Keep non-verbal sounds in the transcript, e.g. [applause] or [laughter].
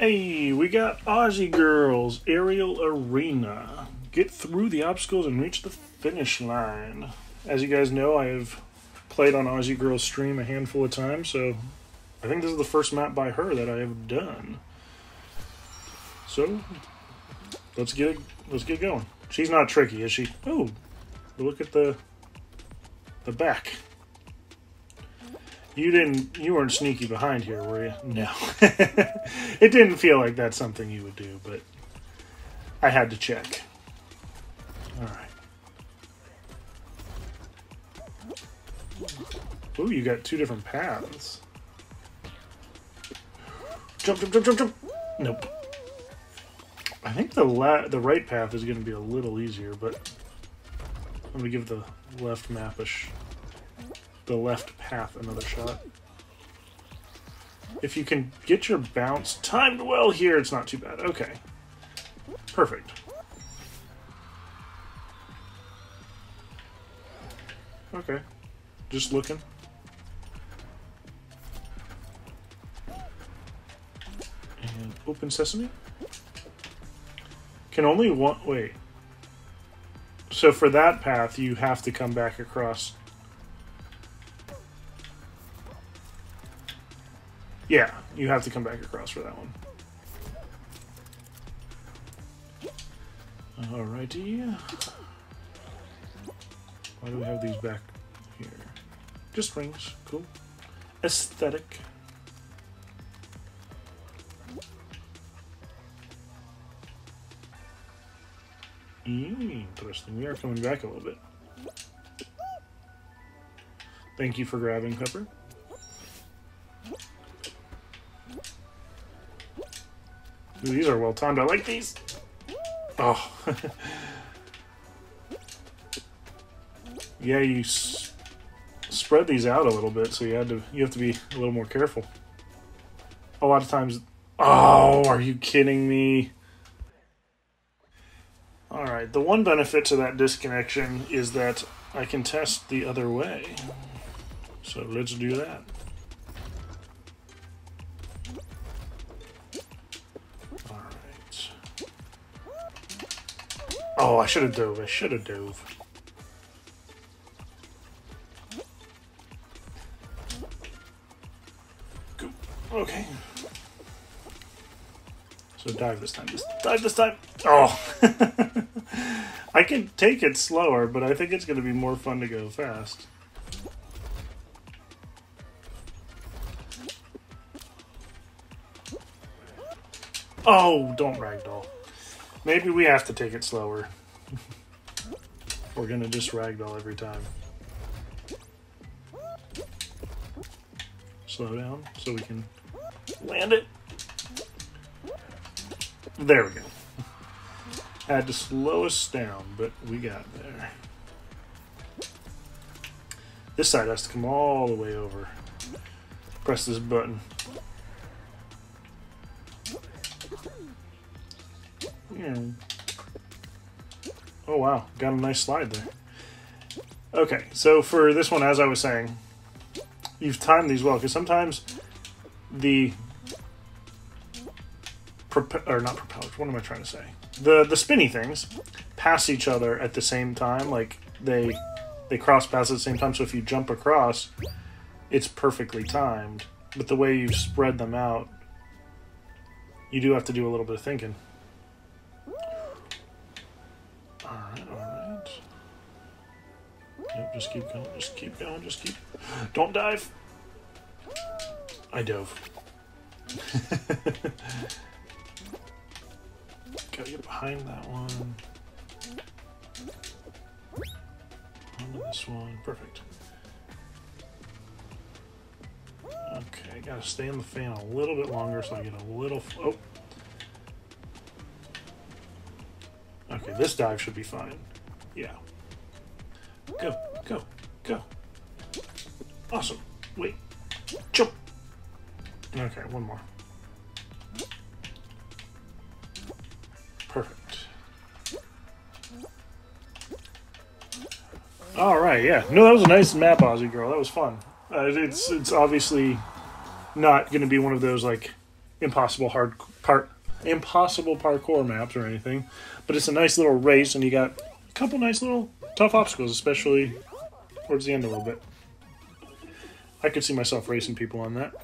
Hey, we got Aussie Girls Aerial Arena. Get through the obstacles and reach the finish line. As you guys know, I have played on Aussie Girls stream a handful of times, so I think this is the first map by her that I have done. So let's get let's get going. She's not tricky, is she? Oh, look at the the back. You didn't. You weren't sneaky behind here, were you? No. [laughs] it didn't feel like that's something you would do, but I had to check. All right. Ooh, you got two different paths. Jump, jump, jump, jump, jump. Nope. I think the la- the right path is going to be a little easier, but I'm going to give the left map a the left path another shot. If you can get your bounce timed well here, it's not too bad. Okay. Perfect. Okay. Just looking. And open sesame. Can only one. Wait. So for that path, you have to come back across. Yeah, you have to come back across for that one. Alrighty. Why do we have these back here? Just rings. Cool. Aesthetic. Interesting. We are coming back a little bit. Thank you for grabbing Pepper. These are well timed. I like these. Oh. [laughs] yeah, you spread these out a little bit, so you had to. You have to be a little more careful. A lot of times. Oh, are you kidding me? All right. The one benefit to that disconnection is that I can test the other way. So let's do that. Oh, I should have dove. I should have dove. Okay. So dive this time. Just dive this time. Oh. [laughs] I can take it slower, but I think it's going to be more fun to go fast. Oh, don't ragdoll. Maybe we have to take it slower. We're to just ragdoll every time. Slow down so we can land it. There we go. Had to slow us down, but we got there. This side has to come all the way over. Press this button. Yeah. Oh wow, got a nice slide there. Okay, so for this one, as I was saying, you've timed these well because sometimes the or not propellers. What am I trying to say? The the spinny things pass each other at the same time. Like they they cross paths at the same time. So if you jump across, it's perfectly timed. But the way you spread them out, you do have to do a little bit of thinking. All right, all right. Yep, just keep going. Just keep going. Just keep. Don't dive. I dove. [laughs] Gotta get behind that one. Onto this one. Perfect. Okay, gotta stay in the fan a little bit longer so I get a little. Oh. Okay, this dive should be fine. Yeah. Go, go, go. Awesome. Wait. Jump. Okay, one more. Perfect. All right, yeah. No, that was a nice map, Aussie girl. That was fun. Uh, it's it's obviously not going to be one of those like impossible hard part impossible parkour maps or anything, but it's a nice little race, and you got a couple nice little tough obstacles, especially towards the end a little bit. I could see myself racing people on that.